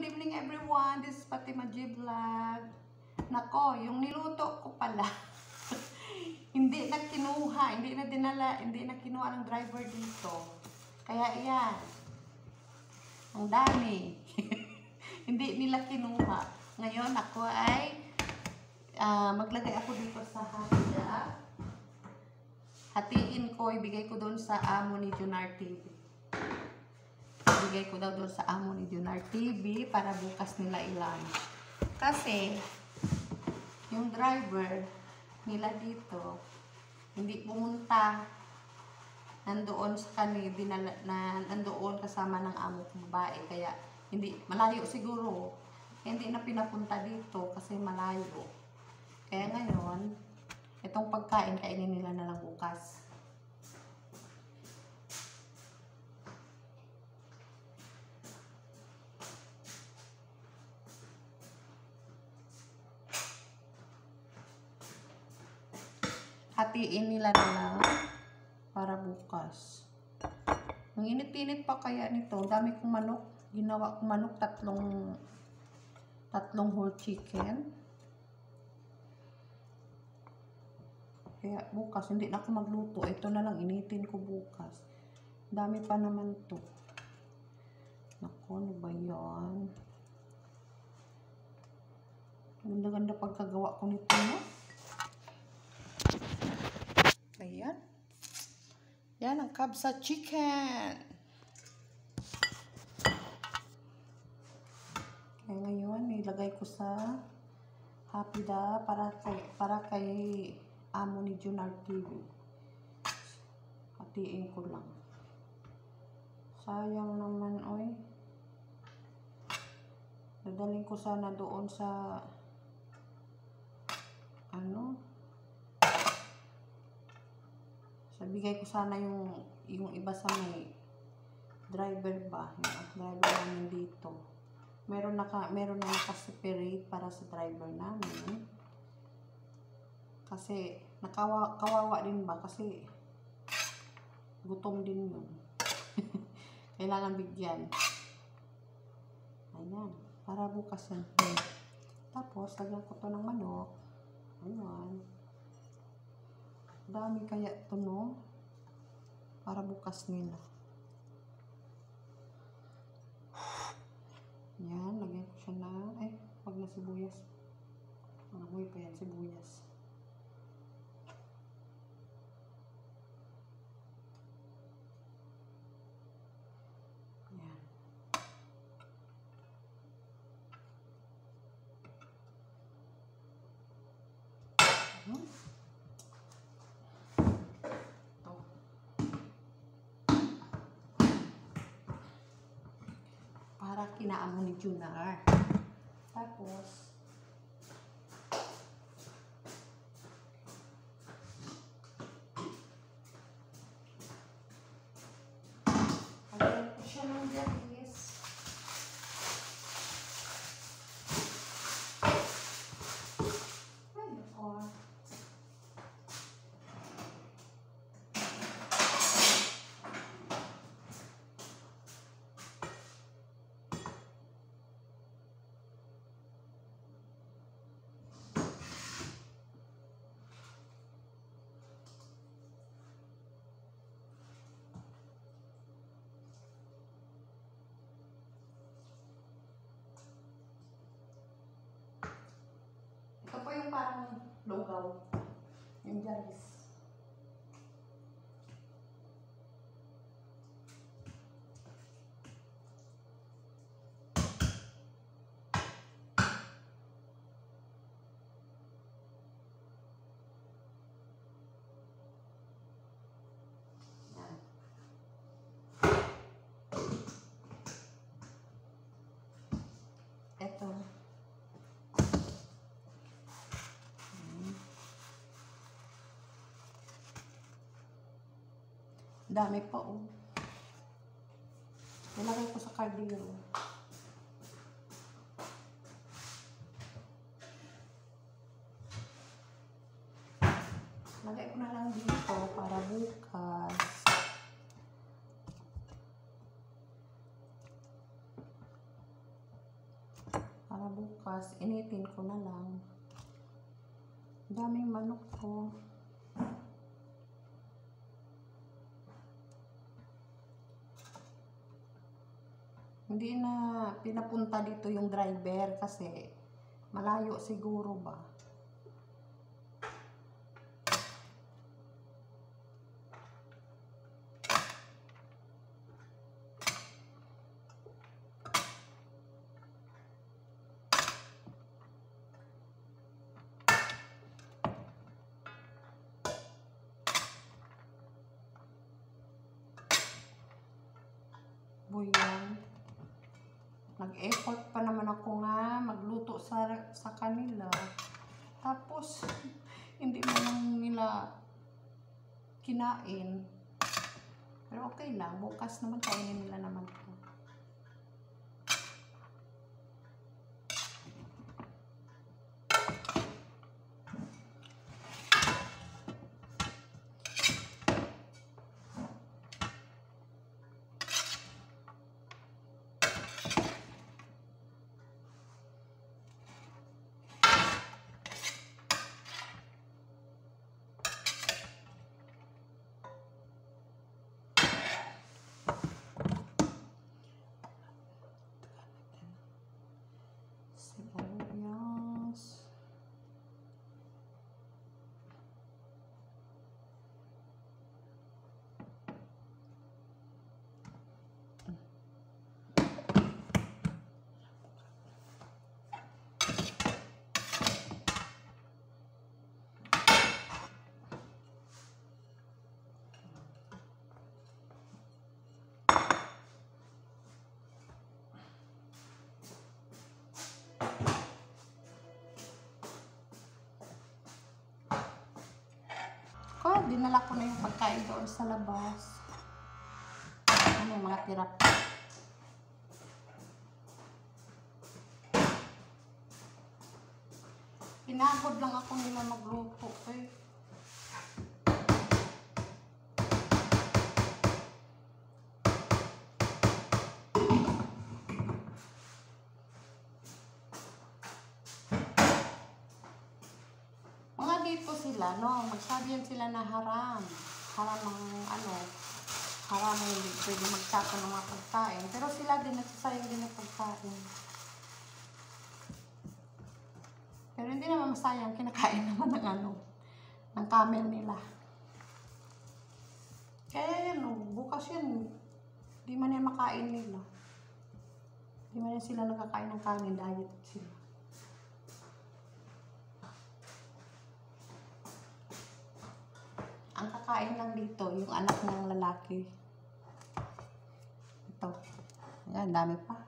good evening everyone. This is Fatima G Vlog. Nako, yung niluto ko pala. hindi na kinuha, hindi na dinala, hindi na kinuha ng driver dito. Kaya iyan. Ang dami. hindi nila kinuha. Ngayon ako ay uh, maglagay ako dito sa handa. Hatiin ko, ibigay ko doon sa amo ni Junar TV ibigay ko daw doon sa amo ni Junar TV para bukas nila ilan. Kasi, yung driver nila dito, hindi pumunta nandoon sa kanila, dinala, na, nandoon kasama ng amo kong babae. Kaya, hindi, malayo siguro. Hindi na pinapunta dito kasi malayo. Kaya ngayon, itong pagkain, kainin nila na lang bukas. Hatiin nila na lang para bukas. Ang init-init pa kaya nito, dami kong manok. Ginawa kong manok tatlong tatlong whole chicken. Kaya bukas, hindi na ako magluto. Ito na lang, initin ko bukas. Dami pa naman to. Naku, ano ba yan? Ganda-ganda pagkagawa ko nito, no? Ayan. Yan ang kabsa chicken. Kaya ngayon, nilagay ko sa hapida para kay, para kay amo ni Junar TV. Hatiin ko lang. Sayang naman, oy. Dadaling ko sana doon sa ano, So, bigay ko sana yung, yung iba sa may driver ba, yung driver namin dito. Meron, naka, meron na naka-separate para sa driver namin. Kasi, nakawa, kawawa din ba? Kasi, gutom din yun. Kailangan bigyan. Ayan. Para bukas yan. Tapos, lagyan ko to ng manok. Ayan. Dami kaya to no? Para bukas nila. Yan, lagyan ko siya na, ay, wag na sibuyas. Amoy pa yan, sibuyas. Yan. Hmm. para kinaamo ni Junar. Tapos, parang lugaw. Yung guys. Dami pa oh. Nilagay ko sa kardero. Lagay ko na lang dito para bukas. para bukas initin ko na lang. Daming manok ko. Hindi na pinapunta dito yung driver kasi malayo siguro ba. Buyan. Nag-effort pa naman ako nga magluto sa, sa kanila. Tapos, hindi mo lang nila kinain. Pero okay lang. Bukas naman kainin nila naman ko. Dinala ko na yung pagkain doon sa labas. Ano yung mga tira pa. Pinagod lang ako nila magluto eh. Dito sila, no? Magsabi yan sila na haram. Haram ng ano, haram ng hindi pwede magtapon ng mga pagkain. Pero sila din nagsasayang din ng pagkain. Pero hindi naman masayang, kinakain naman ng ano, ng camel nila. Kaya yan, no, bukas yan, di man yan makain nila. Di man yan sila nakakain ng kanin, diet sila. Kakain lang dito, yung anak ng lalaki. Ito. Ayan, dami pa.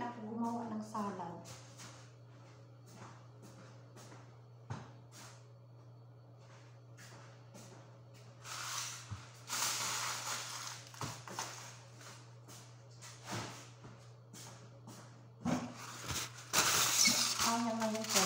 Ako gumawa ng salad. Kaya ngayon ko.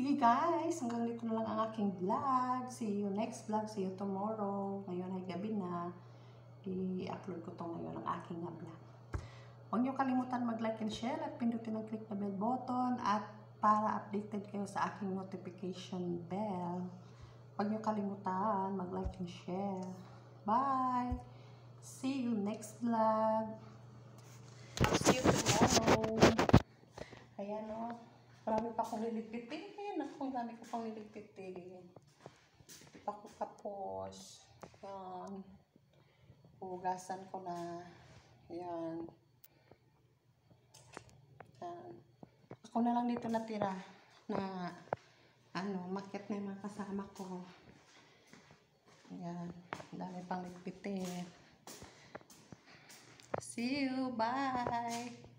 Sige guys, hanggang dito na lang ang aking vlog. See you next vlog. See you tomorrow. Ngayon ay gabi na. I-upload ko to ngayon ang aking vlog. Huwag niyo kalimutan mag-like and share at pindutin ang click na bell button at para updated kayo sa aking notification bell. Huwag niyo kalimutan mag-like and share. Bye! See you next vlog. See you tomorrow. Ayan o. Marami pa akong liligpitin. Ako, dami ko pang liligpitin. Ako tapos. Yan. Ko na. Yan. Yan. Ako na lang dito natira na ano, makit na yung mga kasama ko. Yan. Dami pang ligpitin. See you. Bye.